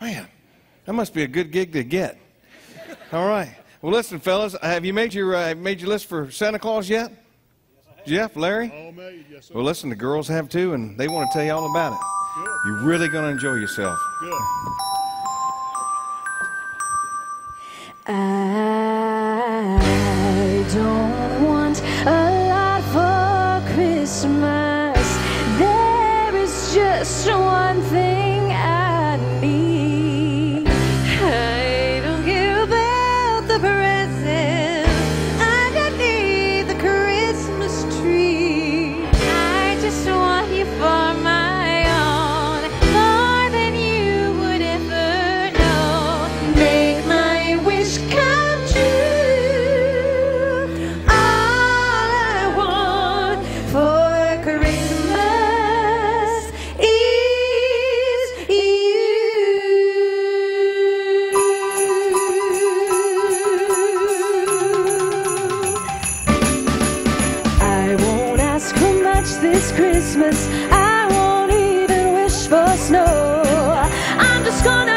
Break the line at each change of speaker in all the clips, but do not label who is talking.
Man, that must be a good gig to get. All right. Well, listen, fellas, have you made your uh, made your list for Santa Claus yet? Jeff, Larry?
All made, yes, sir.
Well, listen, the girls have too, and they want to tell you all about it.
Good.
You're really going to enjoy yourself.
Good.
Much this Christmas. I won't even wish for snow. I'm just gonna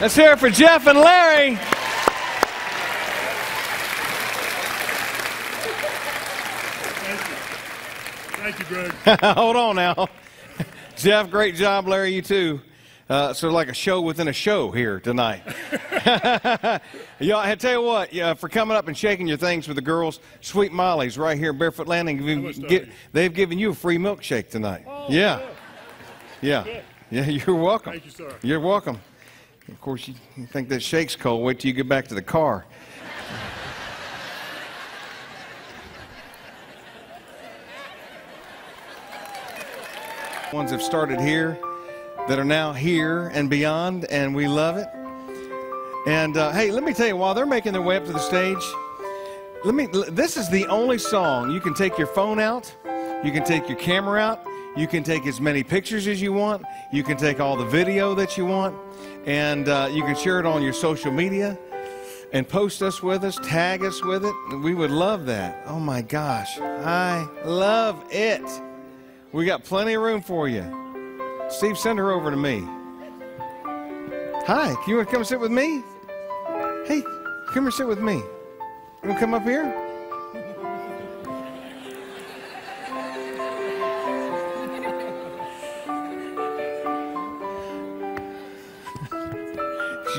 Let's hear it for Jeff and Larry.
Thank you, Greg.
Hold on now. Jeff, great job. Larry, you too. Uh, so like a show within a show here tonight. Y'all, I tell you what, yeah, for coming up and shaking your things with the girls, Sweet Molly's right here in Barefoot Landing. Give-
much
gi-
are they?
they've given you a free milkshake tonight.
Oh,
yeah. Yeah.
Good.
Yeah, you're welcome.
Thank you, sir.
You're welcome. Of course, you think that shake's cold. Wait till you get back to the car. Ones have started here that are now here and beyond, and we love it. And uh, hey, let me tell you, while they're making their way up to the stage, let me. This is the only song you can take your phone out, you can take your camera out, you can take as many pictures as you want, you can take all the video that you want, and uh, you can share it on your social media and post us with us, tag us with it. We would love that. Oh my gosh, I love it. We got plenty of room for you. Steve, send her over to me. Hi, can you want to come sit with me? Hey, come here, sit with me. You want to come up here?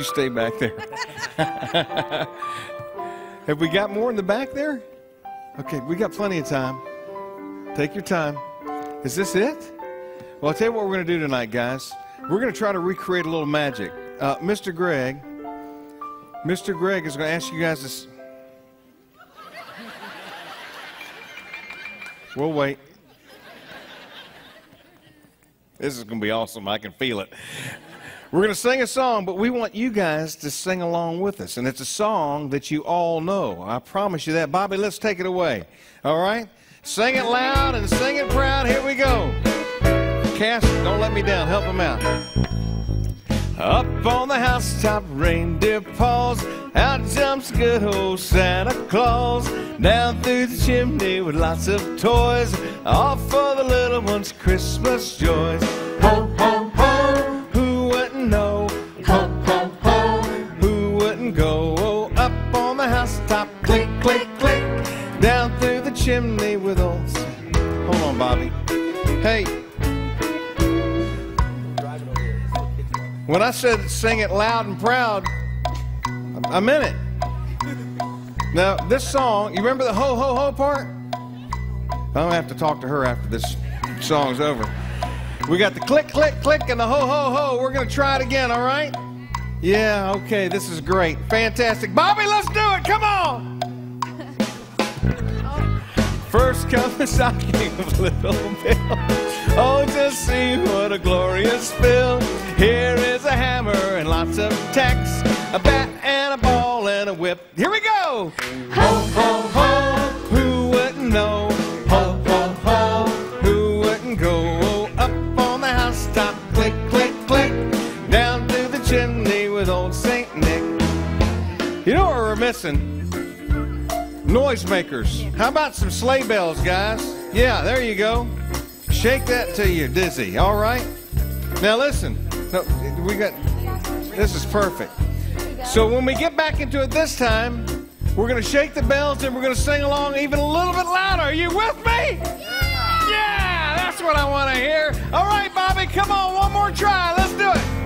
You stay back there. Have we got more in the back there? Okay, we got plenty of time. Take your time. Is this it? Well, I'll tell you what we're going to do tonight, guys. We're going to try to recreate a little magic. Uh, Mr. Greg, Mr. Greg is going to ask you guys to. s- We'll wait. This is going to be awesome. I can feel it. We're going to sing a song, but we want you guys to sing along with us. And it's a song that you all know. I promise you that. Bobby, let's take it away. All right? Sing it loud and sing it proud. Here we go. Cass, don't let me down. Help him out. Up on the housetop, reindeer pause. Out jumps good old Santa Claus. Down through the chimney with lots of toys. All for the little ones' Christmas joys. Ho, ho, ho. Hey. When I said sing it loud and proud, I meant it. Now, this song, you remember the ho ho ho part? I'm gonna have to talk to her after this song's over. We got the click, click, click, and the ho ho ho. We're gonna try it again, all right? Yeah, okay, this is great. Fantastic. Bobby, let's do it. Come on. First come the stocking of Little Bill. Oh, just see what a glorious fill. Here is a hammer and lots of tacks, a bat and a ball and a whip. Here we go. Ho, ho, ho. Who wouldn't know? Ho, ho, ho. Who wouldn't go up on the housetop? Click, click, click. Down to the chimney with old Saint Nick. You know what we're missing? Noisemakers. How about some sleigh bells, guys? Yeah, there you go. Shake that till you're dizzy, all right? Now listen, no, we got, this is perfect. So when we get back into it this time, we're going to shake the bells and we're going to sing along even a little bit louder. Are you with me? Yeah, that's what I want to hear. All right, Bobby, come on, one more try. Let's do it.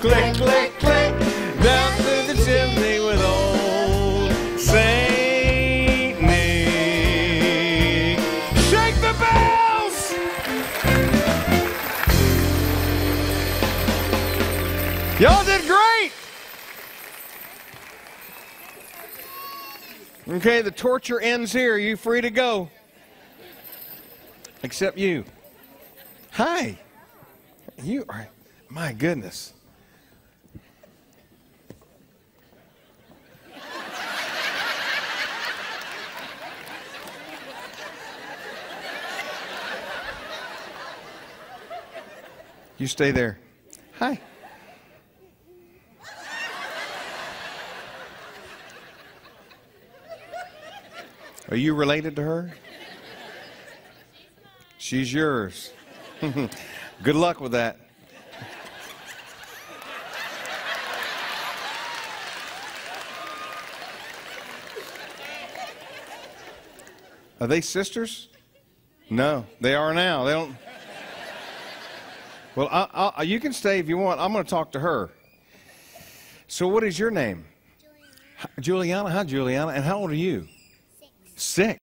Click, click, click. Down through the chimney with old Saint Nick. Shake the bells. Y'all did great. Okay, the torture ends here. You free to go. Except you. Hi. You are, my goodness. You stay there. Hi. Are you related to her? She's yours. Good luck with that. Are they sisters? No, they are now. They don't. Well, I, I, you can stay if you want. I'm going to talk to her. So, what is your name? Juliana. Juliana. Hi, Juliana. And how old are you? Six.